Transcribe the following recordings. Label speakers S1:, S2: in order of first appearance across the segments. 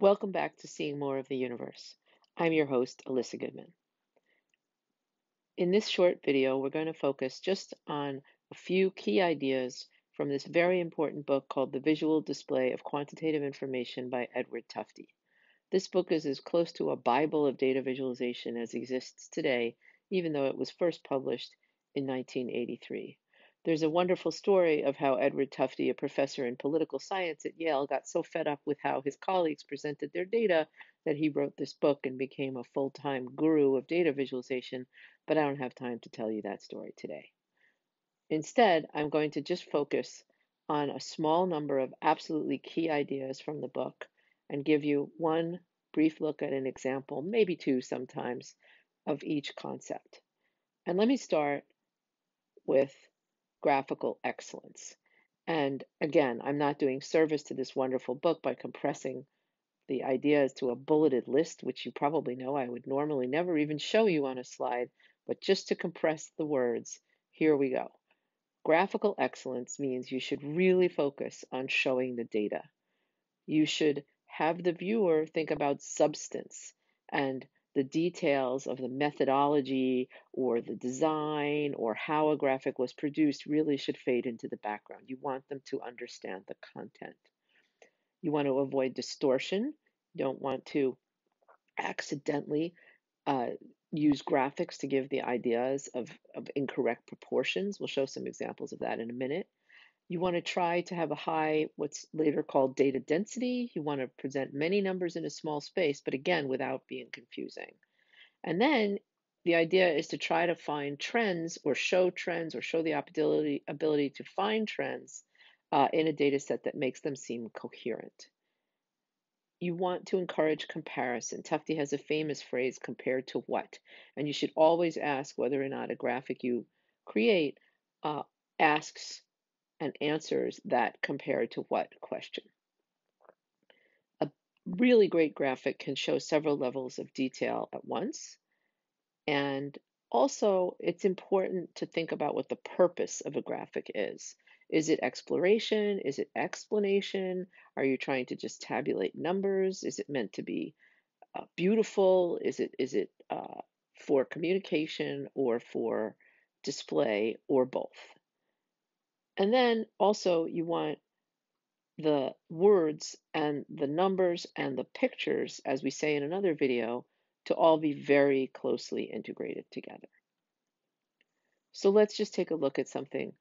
S1: Welcome back to Seeing More of the Universe. I'm your host, Alyssa Goodman. In this short video, we're going to focus just on a few key ideas from this very important book called The Visual Display of Quantitative Information by Edward Tufte. This book is as close to a Bible of data visualization as exists today, even though it was first published in 1983. There's a wonderful story of how Edward Tufte, a professor in political science at Yale, got so fed up with how his colleagues presented their data that he wrote this book and became a full time guru of data visualization. But I don't have time to tell you that story today. Instead, I'm going to just focus on a small number of absolutely key ideas from the book and give you one brief look at an example, maybe two sometimes, of each concept. And let me start with graphical excellence. And again, I'm not doing service to this wonderful book by compressing the ideas to a bulleted list, which you probably know I would normally never even show you on a slide, but just to compress the words, here we go. Graphical excellence means you should really focus on showing the data. You should have the viewer think about substance and the details of the methodology or the design or how a graphic was produced really should fade into the background. You want them to understand the content. You want to avoid distortion. You don't want to accidentally uh, use graphics to give the ideas of, of incorrect proportions. We'll show some examples of that in a minute. You want to try to have a high, what's later called data density. You want to present many numbers in a small space, but again, without being confusing. And then the idea is to try to find trends or show trends or show the ability, ability to find trends uh, in a data set that makes them seem coherent. You want to encourage comparison. Tufte has a famous phrase, compared to what? And you should always ask whether or not a graphic you create uh, asks and answers that compared to what question. A really great graphic can show several levels of detail at once. And also, it's important to think about what the purpose of a graphic is. Is it exploration? Is it explanation? Are you trying to just tabulate numbers? Is it meant to be uh, beautiful? Is it is it uh, for communication or for display or both? And then also you want the words and the numbers and the pictures, as we say in another video, to all be very closely integrated together. So let's just take a look at something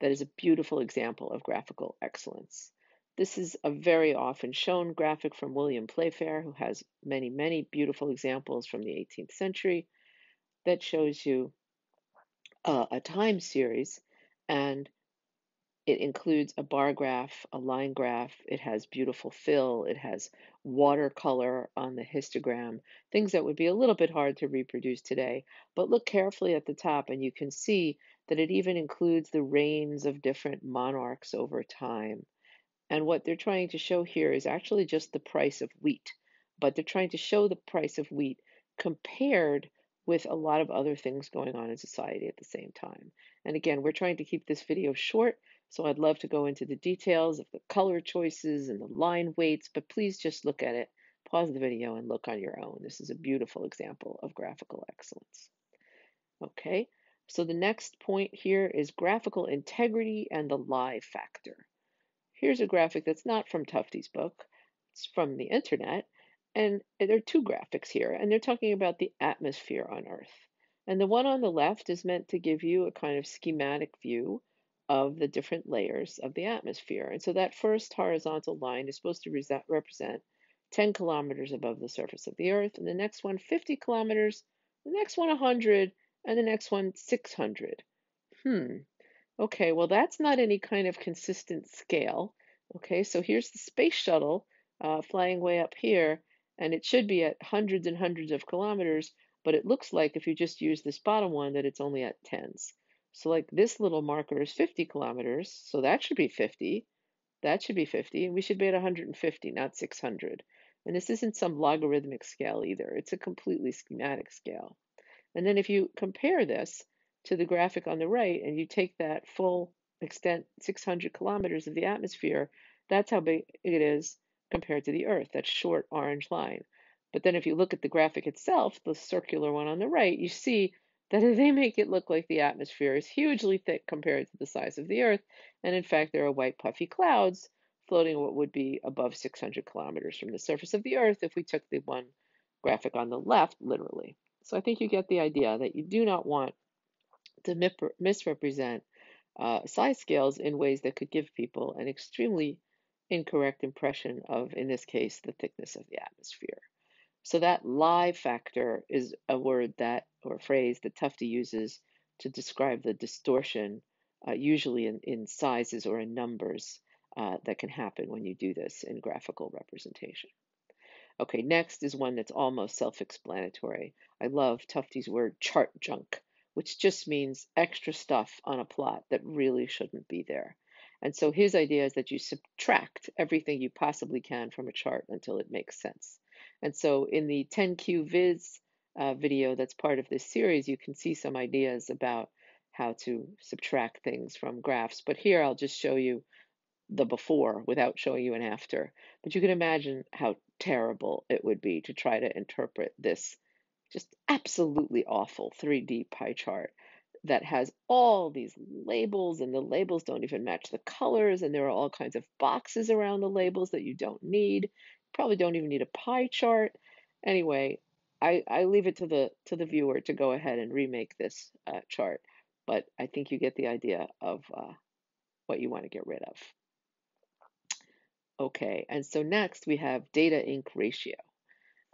S1: that is a beautiful example of graphical excellence. This is a very often shown graphic from William Playfair, who has many, many beautiful examples from the 18th century that shows you uh, a time series and it includes a bar graph, a line graph. It has beautiful fill. It has watercolor on the histogram, things that would be a little bit hard to reproduce today. But look carefully at the top, and you can see that it even includes the reigns of different monarchs over time. And what they're trying to show here is actually just the price of wheat, but they're trying to show the price of wheat compared with a lot of other things going on in society at the same time. And again, we're trying to keep this video short so I'd love to go into the details of the color choices and the line weights, but please just look at it, pause the video and look on your own. This is a beautiful example of graphical excellence. Okay, so the next point here is graphical integrity and the lie factor. Here's a graphic that's not from Tufte's book, it's from the internet, and there are two graphics here, and they're talking about the atmosphere on Earth. And the one on the left is meant to give you a kind of schematic view of the different layers of the atmosphere. And so that first horizontal line is supposed to represent 10 kilometers above the surface of the Earth, and the next one 50 kilometers, the next one 100, and the next one 600. Hmm. Okay, well, that's not any kind of consistent scale. Okay, so here's the space shuttle uh, flying way up here, and it should be at hundreds and hundreds of kilometers, but it looks like if you just use this bottom one that it's only at tens. So like this little marker is 50 kilometers, so that should be 50. That should be 50, and we should be at 150, not 600. And this isn't some logarithmic scale either. It's a completely schematic scale. And then if you compare this to the graphic on the right, and you take that full extent, 600 kilometers of the atmosphere, that's how big it is compared to the Earth, that short orange line. But then if you look at the graphic itself, the circular one on the right, you see that they make it look like the atmosphere is hugely thick compared to the size of the Earth. And in fact, there are white puffy clouds floating what would be above 600 kilometers from the surface of the Earth if we took the one graphic on the left literally. So I think you get the idea that you do not want to misrepresent uh, size scales in ways that could give people an extremely incorrect impression of, in this case, the thickness of the atmosphere. So that lie factor is a word that, or phrase that Tufte uses to describe the distortion, uh, usually in, in sizes or in numbers, uh, that can happen when you do this in graphical representation. Okay, next is one that's almost self-explanatory. I love Tufte's word chart junk which just means extra stuff on a plot that really shouldn't be there. And so his idea is that you subtract everything you possibly can from a chart until it makes sense. And so in the 10Q Viz uh, video that's part of this series, you can see some ideas about how to subtract things from graphs. But here I'll just show you the before without showing you an after. But you can imagine how terrible it would be to try to interpret this just absolutely awful 3D pie chart that has all these labels and the labels don't even match the colors and there are all kinds of boxes around the labels that you don't need. Probably don't even need a pie chart. Anyway, I, I leave it to the to the viewer to go ahead and remake this uh, chart, but I think you get the idea of uh, what you want to get rid of. Okay, and so next we have data ink ratio.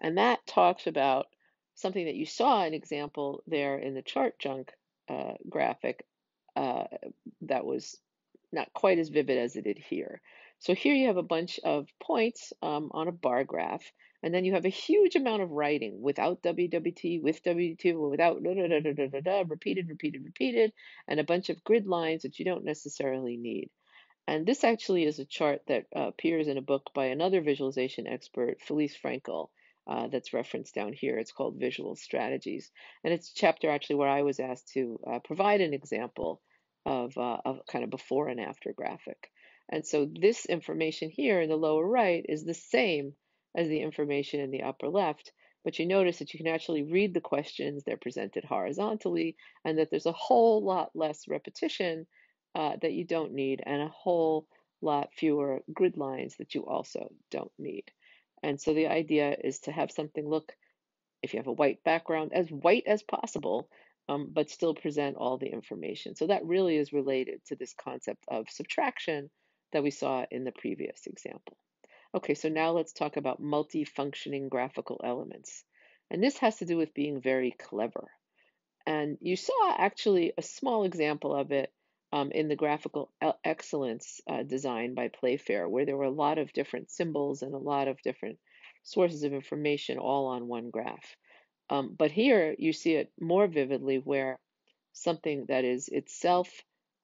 S1: And that talks about something that you saw an example there in the chart junk uh, graphic uh, that was not quite as vivid as it did here. So here you have a bunch of points um, on a bar graph, and then you have a huge amount of writing without WWT, with WWT, without da, da, da, da, da, da, da, repeated, repeated, repeated, and a bunch of grid lines that you don't necessarily need. And this actually is a chart that uh, appears in a book by another visualization expert, Felice Frankel, uh, that's referenced down here. It's called Visual Strategies. And it's a chapter actually where I was asked to uh, provide an example of, uh, of kind of before and after graphic. And so this information here in the lower right is the same as the information in the upper left, but you notice that you can actually read the questions, they're presented horizontally, and that there's a whole lot less repetition uh, that you don't need, and a whole lot fewer grid lines that you also don't need. And so the idea is to have something look, if you have a white background, as white as possible, um, but still present all the information. So that really is related to this concept of subtraction that we saw in the previous example. Okay, so now let's talk about multi-functioning graphical elements. And this has to do with being very clever. And you saw actually a small example of it um, in the graphical excellence uh, design by Playfair, where there were a lot of different symbols and a lot of different sources of information all on one graph. Um, but here you see it more vividly where something that is itself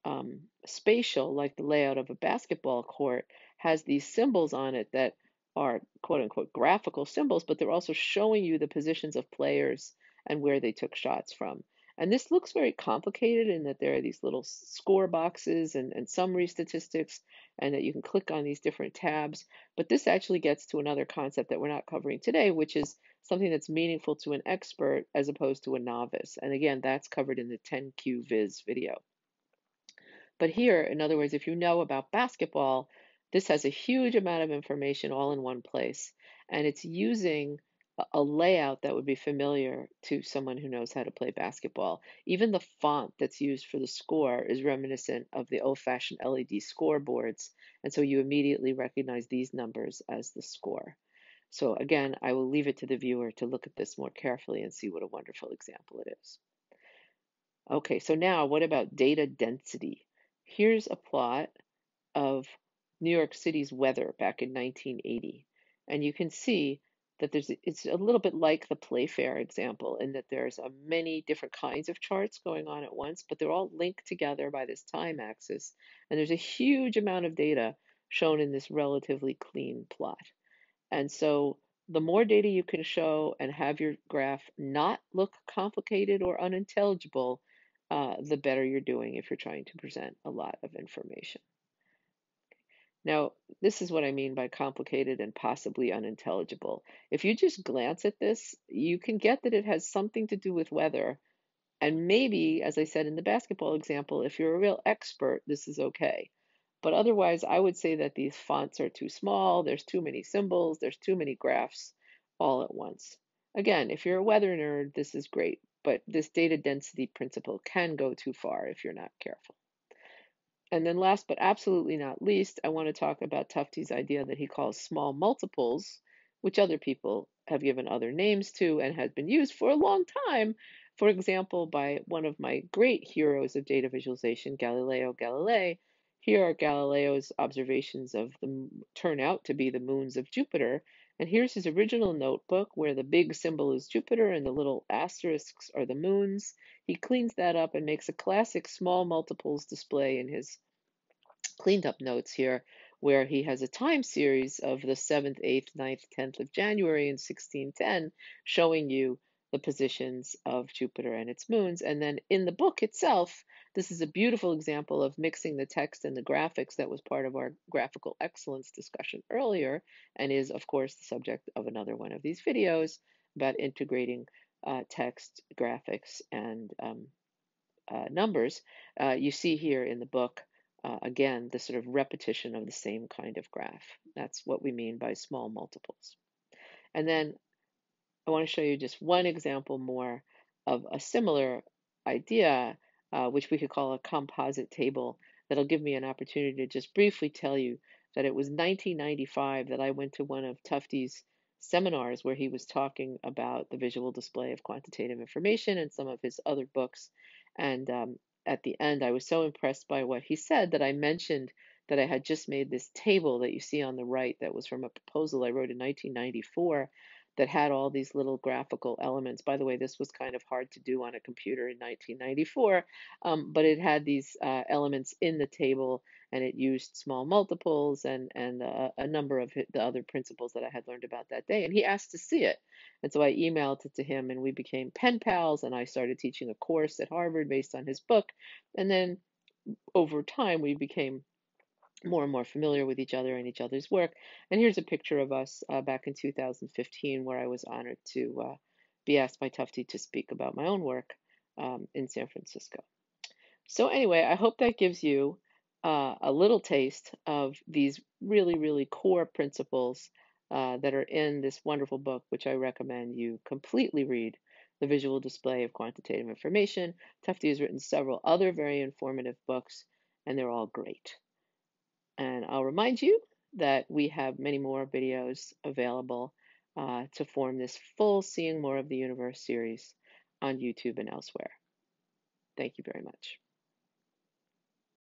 S1: um, spatial, like the layout of a basketball court, has these symbols on it that are quote unquote graphical symbols, but they're also showing you the positions of players and where they took shots from. And this looks very complicated in that there are these little score boxes and, and summary statistics, and that you can click on these different tabs. But this actually gets to another concept that we're not covering today, which is something that's meaningful to an expert as opposed to a novice. And again, that's covered in the 10Q Viz video. But here, in other words, if you know about basketball, this has a huge amount of information all in one place. And it's using a layout that would be familiar to someone who knows how to play basketball. Even the font that's used for the score is reminiscent of the old fashioned LED scoreboards, and so you immediately recognize these numbers as the score. So, again, I will leave it to the viewer to look at this more carefully and see what a wonderful example it is. Okay, so now what about data density? Here's a plot of New York City's weather back in 1980. And you can see that there's it's a little bit like the Playfair example in that there's a many different kinds of charts going on at once, but they're all linked together by this time axis, and there's a huge amount of data shown in this relatively clean plot. And so the more data you can show and have your graph not look complicated or unintelligible, uh, the better you're doing if you're trying to present a lot of information. Now, this is what I mean by complicated and possibly unintelligible. If you just glance at this, you can get that it has something to do with weather. And maybe, as I said in the basketball example, if you're a real expert, this is okay. But otherwise, I would say that these fonts are too small, there's too many symbols, there's too many graphs all at once. Again, if you're a weather nerd, this is great, but this data density principle can go too far if you're not careful. And then last but absolutely not least, I want to talk about Tufte's idea that he calls small multiples, which other people have given other names to and has been used for a long time. For example, by one of my great heroes of data visualization, Galileo Galilei. Here are Galileo's observations of the turn out to be the moons of Jupiter. And here's his original notebook where the big symbol is Jupiter and the little asterisks are the moons. He cleans that up and makes a classic small multiples display in his cleaned up notes here where he has a time series of the 7th, 8th, 9th, 10th of January in 1610 showing you the positions of Jupiter and its moons. And then in the book itself, this is a beautiful example of mixing the text and the graphics that was part of our graphical excellence discussion earlier, and is, of course, the subject of another one of these videos about integrating uh, text, graphics, and um, uh, numbers. Uh, you see here in the book, uh, again, the sort of repetition of the same kind of graph. That's what we mean by small multiples. And then I want to show you just one example more of a similar idea, uh, which we could call a composite table. That'll give me an opportunity to just briefly tell you that it was 1995 that I went to one of Tufte's seminars where he was talking about the visual display of quantitative information and some of his other books. And um, at the end, I was so impressed by what he said that I mentioned that I had just made this table that you see on the right that was from a proposal I wrote in 1994 that had all these little graphical elements. By the way, this was kind of hard to do on a computer in 1994, um, but it had these uh, elements in the table and it used small multiples and, and uh, a number of the other principles that I had learned about that day. And he asked to see it. And so I emailed it to him and we became pen pals and I started teaching a course at Harvard based on his book. And then over time, we became more and more familiar with each other and each other's work. And here's a picture of us uh, back in 2015 where I was honored to uh, be asked by Tufte to speak about my own work um, in San Francisco. So anyway, I hope that gives you uh, a little taste of these really, really core principles uh, that are in this wonderful book, which I recommend you completely read, The Visual Display of Quantitative Information. Tufte has written several other very informative books, and they're all great. And I'll remind you that we have many more videos available uh, to form this full Seeing More of the Universe series on YouTube and elsewhere. Thank you very much.